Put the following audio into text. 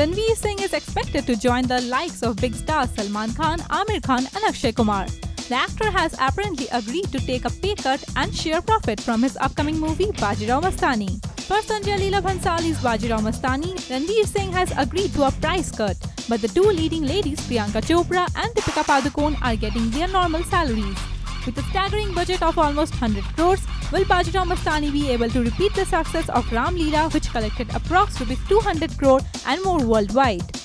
Ranveer Singh is expected to join the likes of big stars Salman Khan, Aamir Khan, and Akshay Kumar. The actor has apparently agreed to take a pay cut and share profit from his upcoming movie Bajirao Mastani. Per Sanjay Leela Bhansali's Bajirao Mastani, Ranveer Singh has agreed to a price cut, but the two leading ladies Priyanka Chopra and Deepika Padukone are getting their normal salaries. With a staggering budget of almost 100 crores, will Bajirao Mastani be able to repeat the success of Ram Leela which collected approx rupees 200 crore and more worldwide?